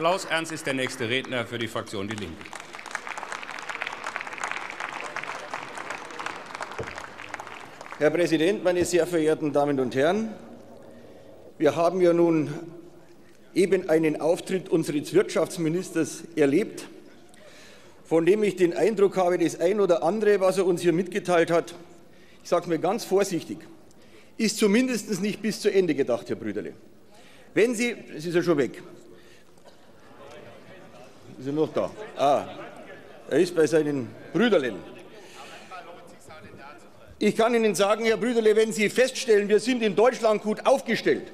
Klaus Ernst ist der nächste Redner für die Fraktion Die Linke. Herr Präsident, meine sehr verehrten Damen und Herren! Wir haben ja nun eben einen Auftritt unseres Wirtschaftsministers erlebt, von dem ich den Eindruck habe, das ein oder andere, was er uns hier mitgeteilt hat, ich sage es mir ganz vorsichtig, ist zumindest nicht bis zu Ende gedacht, Herr Brüderle. Wenn Sie, es ist ja schon weg, er noch da? Ah, er ist bei seinen Brüderlen. Ich kann Ihnen sagen, Herr Brüderle, wenn Sie feststellen, wir sind in Deutschland gut aufgestellt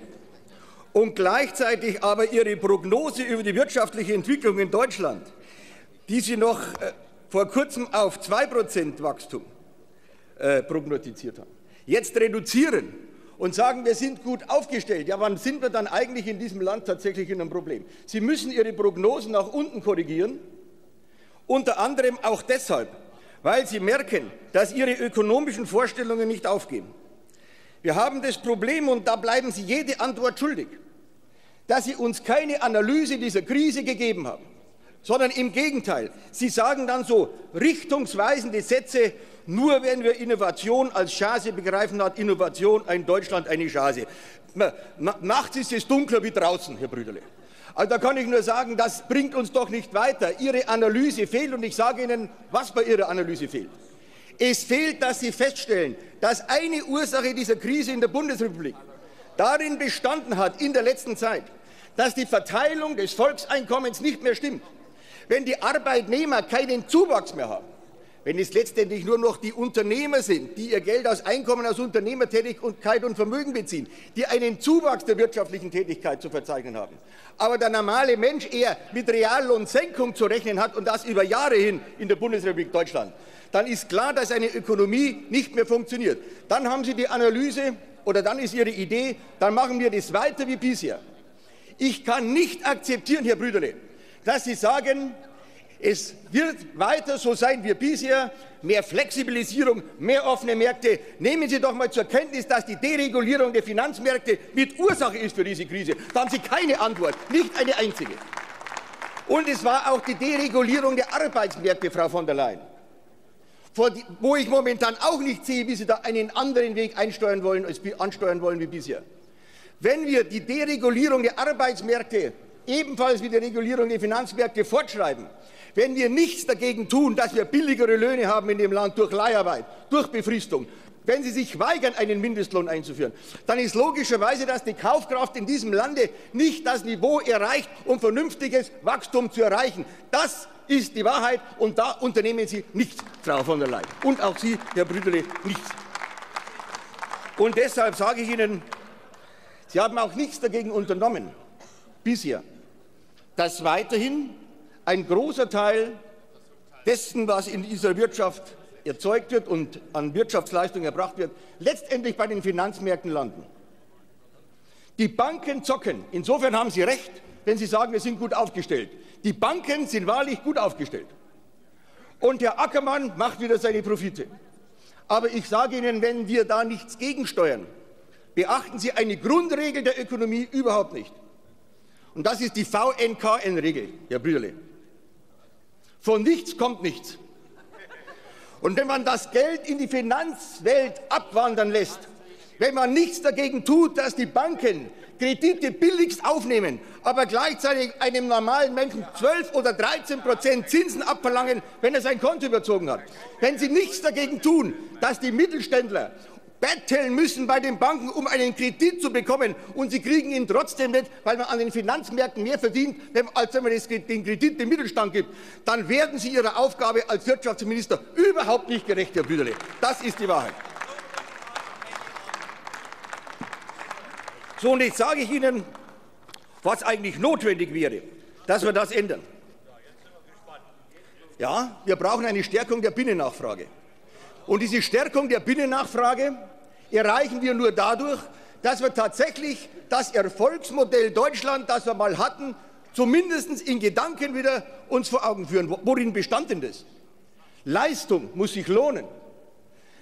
und gleichzeitig aber Ihre Prognose über die wirtschaftliche Entwicklung in Deutschland, die Sie noch äh, vor kurzem auf 2% Wachstum äh, prognostiziert haben, jetzt reduzieren und sagen, wir sind gut aufgestellt, ja, wann sind wir dann eigentlich in diesem Land tatsächlich in einem Problem? Sie müssen Ihre Prognosen nach unten korrigieren, unter anderem auch deshalb, weil Sie merken, dass Ihre ökonomischen Vorstellungen nicht aufgehen. Wir haben das Problem, und da bleiben Sie jede Antwort schuldig, dass Sie uns keine Analyse dieser Krise gegeben haben, sondern im Gegenteil. Sie sagen dann so richtungsweisende Sätze, nur wenn wir Innovation als Chance begreifen, hat Innovation ein Deutschland eine Chance. Nachts ist es dunkler wie draußen, Herr Brüderle. Also da kann ich nur sagen, das bringt uns doch nicht weiter. Ihre Analyse fehlt und ich sage Ihnen, was bei Ihrer Analyse fehlt. Es fehlt, dass Sie feststellen, dass eine Ursache dieser Krise in der Bundesrepublik darin bestanden hat, in der letzten Zeit, dass die Verteilung des Volkseinkommens nicht mehr stimmt. Wenn die Arbeitnehmer keinen Zuwachs mehr haben, wenn es letztendlich nur noch die Unternehmer sind, die ihr Geld aus Einkommen aus Unternehmertätigkeit und Vermögen beziehen, die einen Zuwachs der wirtschaftlichen Tätigkeit zu verzeichnen haben, aber der normale Mensch eher mit Reallohnsenkung zu rechnen hat und das über Jahre hin in der Bundesrepublik Deutschland, dann ist klar, dass eine Ökonomie nicht mehr funktioniert. Dann haben Sie die Analyse oder dann ist Ihre Idee, dann machen wir das weiter wie bisher. Ich kann nicht akzeptieren, Herr Brüderle, dass Sie sagen, es wird weiter so sein wie bisher, mehr Flexibilisierung, mehr offene Märkte. Nehmen Sie doch mal zur Kenntnis, dass die Deregulierung der Finanzmärkte mit Ursache ist für diese Krise. Da haben Sie keine Antwort, nicht eine einzige. Und es war auch die Deregulierung der Arbeitsmärkte, Frau von der Leyen, wo ich momentan auch nicht sehe, wie Sie da einen anderen Weg einsteuern wollen, ansteuern wollen wie bisher. Wenn wir die Deregulierung der Arbeitsmärkte ebenfalls wie die Regulierung der Finanzmärkte fortschreiben, wenn wir nichts dagegen tun, dass wir billigere Löhne haben in dem Land durch Leiharbeit, durch Befristung, wenn Sie sich weigern, einen Mindestlohn einzuführen, dann ist logischerweise, dass die Kaufkraft in diesem Lande nicht das Niveau erreicht, um vernünftiges Wachstum zu erreichen. Das ist die Wahrheit und da unternehmen Sie nichts, Frau von der Leyen. Und auch Sie, Herr Brüderle, nichts. Und deshalb sage ich Ihnen, Sie haben auch nichts dagegen unternommen, bisher, dass weiterhin ein großer Teil dessen, was in dieser Wirtschaft erzeugt wird und an Wirtschaftsleistung erbracht wird, letztendlich bei den Finanzmärkten landen. Die Banken zocken. Insofern haben Sie recht, wenn Sie sagen, wir sind gut aufgestellt. Die Banken sind wahrlich gut aufgestellt. Und Herr Ackermann macht wieder seine Profite. Aber ich sage Ihnen, wenn wir da nichts gegensteuern, beachten Sie eine Grundregel der Ökonomie überhaupt nicht. Und das ist die VNKN-Regel, Herr Brüderle. Von nichts kommt nichts. Und wenn man das Geld in die Finanzwelt abwandern lässt, wenn man nichts dagegen tut, dass die Banken Kredite billigst aufnehmen, aber gleichzeitig einem normalen Menschen 12 oder 13 Prozent Zinsen abverlangen, wenn er sein Konto überzogen hat. Wenn Sie nichts dagegen tun, dass die Mittelständler betteln müssen bei den Banken, um einen Kredit zu bekommen. Und sie kriegen ihn trotzdem nicht, weil man an den Finanzmärkten mehr verdient, als wenn man den Kredit dem Mittelstand gibt. Dann werden Sie Ihrer Aufgabe als Wirtschaftsminister überhaupt nicht gerecht, Herr Brüderle. Das ist die Wahrheit. So, und jetzt sage ich Ihnen, was eigentlich notwendig wäre, dass wir das ändern. Ja, wir brauchen eine Stärkung der Binnennachfrage. Und diese Stärkung der Binnennachfrage erreichen wir nur dadurch, dass wir tatsächlich das Erfolgsmodell Deutschland, das wir mal hatten, zumindest in Gedanken wieder uns vor Augen führen. Worin bestand denn das? Leistung muss sich lohnen.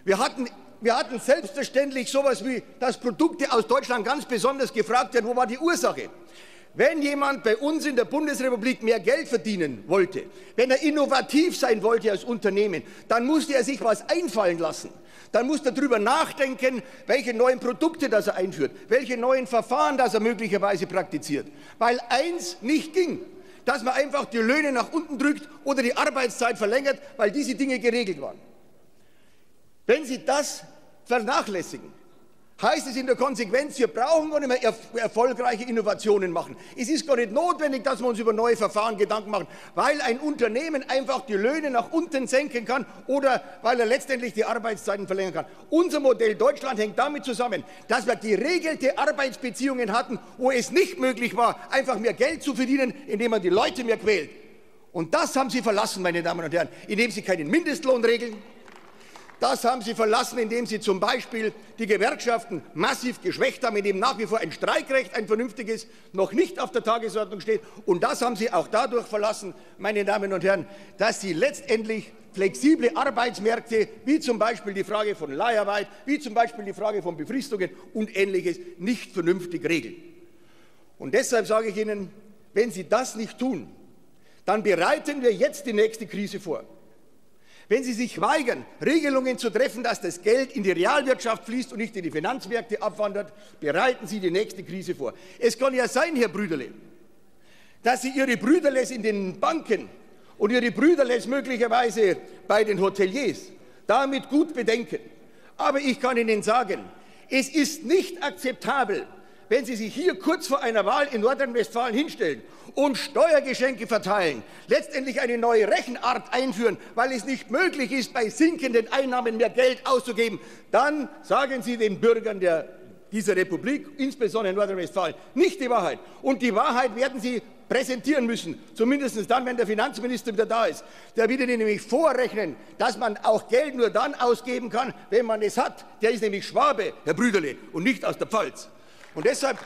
Wir hatten, wir hatten selbstverständlich sowas wie, dass Produkte aus Deutschland ganz besonders gefragt werden. Wo war die Ursache? Wenn jemand bei uns in der Bundesrepublik mehr Geld verdienen wollte, wenn er innovativ sein wollte als Unternehmen, dann musste er sich was einfallen lassen. Dann musste er darüber nachdenken, welche neuen Produkte das er einführt, welche neuen Verfahren das er möglicherweise praktiziert. Weil eins nicht ging, dass man einfach die Löhne nach unten drückt oder die Arbeitszeit verlängert, weil diese Dinge geregelt waren. Wenn Sie das vernachlässigen, heißt es in der Konsequenz, wir brauchen gar nicht mehr erf erfolgreiche Innovationen machen. Es ist gar nicht notwendig, dass wir uns über neue Verfahren Gedanken machen, weil ein Unternehmen einfach die Löhne nach unten senken kann oder weil er letztendlich die Arbeitszeiten verlängern kann. Unser Modell Deutschland hängt damit zusammen, dass wir geregelte Arbeitsbeziehungen hatten, wo es nicht möglich war, einfach mehr Geld zu verdienen, indem man die Leute mehr quält. Und das haben Sie verlassen, meine Damen und Herren, indem Sie keinen Mindestlohn regeln, das haben Sie verlassen, indem Sie zum Beispiel die Gewerkschaften massiv geschwächt haben, indem nach wie vor ein Streikrecht, ein vernünftiges, noch nicht auf der Tagesordnung steht. Und das haben Sie auch dadurch verlassen, meine Damen und Herren, dass Sie letztendlich flexible Arbeitsmärkte, wie zum Beispiel die Frage von Leiharbeit, wie zum Beispiel die Frage von Befristungen und Ähnliches, nicht vernünftig regeln. Und deshalb sage ich Ihnen, wenn Sie das nicht tun, dann bereiten wir jetzt die nächste Krise vor. Wenn Sie sich weigern, Regelungen zu treffen, dass das Geld in die Realwirtschaft fließt und nicht in die Finanzmärkte abwandert, bereiten Sie die nächste Krise vor. Es kann ja sein, Herr Brüderle, dass Sie Ihre Brüderles in den Banken und Ihre Brüderles möglicherweise bei den Hoteliers damit gut bedenken. Aber ich kann Ihnen sagen, es ist nicht akzeptabel, wenn Sie sich hier kurz vor einer Wahl in Nordrhein-Westfalen hinstellen und Steuergeschenke verteilen, letztendlich eine neue Rechenart einführen, weil es nicht möglich ist, bei sinkenden Einnahmen mehr Geld auszugeben, dann sagen Sie den Bürgern der, dieser Republik, insbesondere in Nordrhein-Westfalen, nicht die Wahrheit. Und die Wahrheit werden Sie präsentieren müssen, zumindest dann, wenn der Finanzminister wieder da ist. Der wird Ihnen nämlich vorrechnen, dass man auch Geld nur dann ausgeben kann, wenn man es hat. Der ist nämlich Schwabe, Herr Brüderle, und nicht aus der Pfalz. Und deshalb,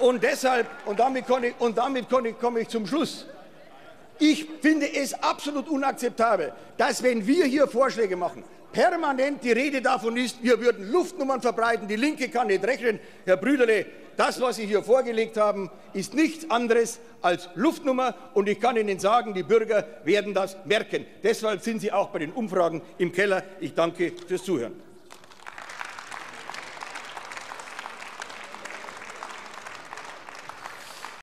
und deshalb, und damit, ich, und damit ich, komme ich zum Schluss. Ich finde es absolut unakzeptabel, dass wenn wir hier Vorschläge machen, permanent die Rede davon ist, wir würden Luftnummern verbreiten, die Linke kann nicht rechnen. Herr Brüderle, das, was Sie hier vorgelegt haben, ist nichts anderes als Luftnummer. Und ich kann Ihnen sagen, die Bürger werden das merken. Deshalb sind Sie auch bei den Umfragen im Keller. Ich danke fürs Zuhören.